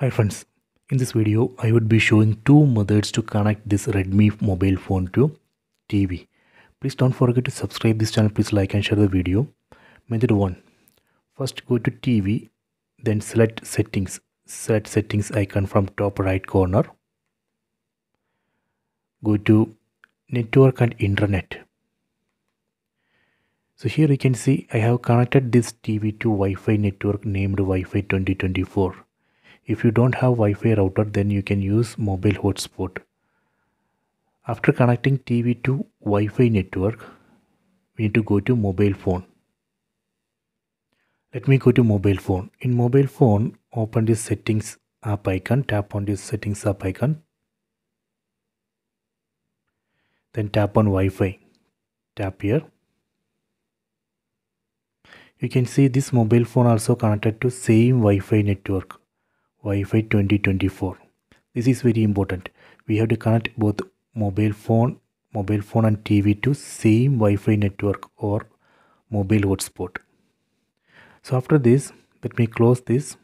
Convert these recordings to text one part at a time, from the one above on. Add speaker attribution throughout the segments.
Speaker 1: Hi friends, in this video I would be showing two methods to connect this Redmi mobile phone to TV. Please don't forget to subscribe this channel, please like and share the video. Method 1. First go to TV, then select settings. Select settings icon from top right corner. Go to network and internet. So here you can see I have connected this TV to Wi-Fi network named Wi-Fi 2024 if you don't have Wi-Fi router then you can use mobile hotspot. After connecting TV to Wi-Fi network, we need to go to mobile phone. Let me go to mobile phone. In mobile phone, open this settings app icon, tap on this settings app icon. Then tap on Wi-Fi. Tap here. You can see this mobile phone also connected to same Wi-Fi network Wi-Fi 2024. This is very important. We have to connect both mobile phone, mobile phone and TV to same Wi-Fi network or mobile hotspot. So after this, let me close this.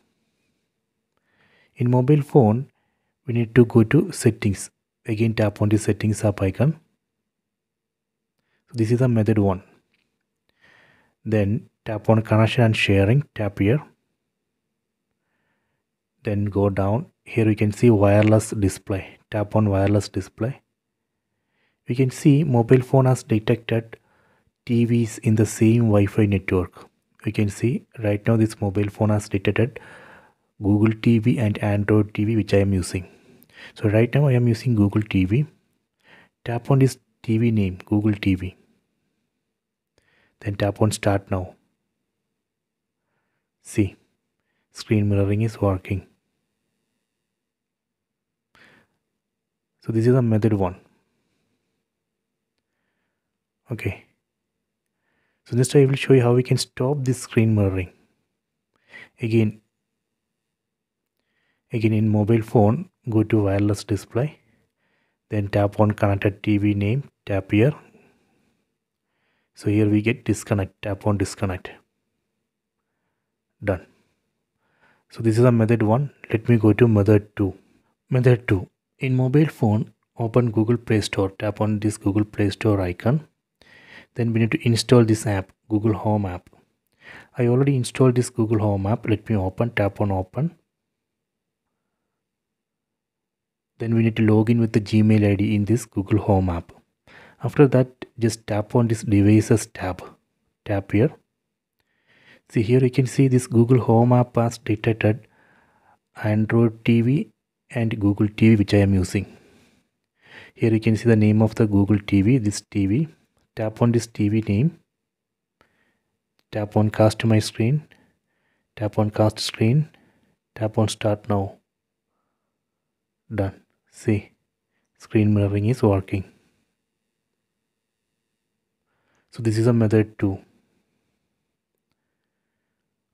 Speaker 1: In mobile phone, we need to go to settings. Again tap on the settings app icon. So this is a method one. Then tap on connection and sharing. Tap here then go down. Here you can see wireless display. Tap on wireless display. You can see mobile phone has detected TVs in the same Wi-Fi network. You can see right now this mobile phone has detected Google TV and Android TV which I am using. So right now I am using Google TV tap on this TV name Google TV then tap on start now. See screen mirroring is working so this is a method one. Okay. So next I will show you how we can stop this screen mirroring again again in mobile phone go to wireless display then tap on connected TV name tap here. So here we get disconnect tap on disconnect. Done. So this is a method 1 let me go to method 2 method 2 in mobile phone, open Google Play Store. Tap on this Google Play Store icon. Then we need to install this app, Google Home app. I already installed this Google Home app. Let me open. Tap on open. Then we need to log in with the Gmail ID in this Google Home app. After that, just tap on this devices tab. Tap here. See here you can see this Google Home app has detected Android TV and Google TV which I am using. Here you can see the name of the Google TV, this TV. Tap on this TV name. Tap on cast to my screen. Tap on cast screen. Tap on start now. Done. See, screen mirroring is working. So this is a method 2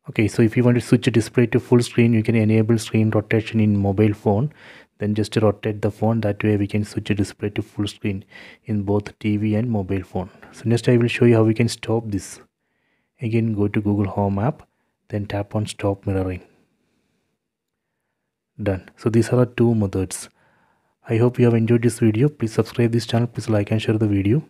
Speaker 1: okay so if you want to switch a display to full screen you can enable screen rotation in mobile phone. Then just rotate the phone that way we can switch a display to full screen in both TV and mobile phone. So next I will show you how we can stop this. Again go to Google Home app then tap on stop mirroring. Done. So these are the two methods. I hope you have enjoyed this video. Please subscribe this channel. Please like and share the video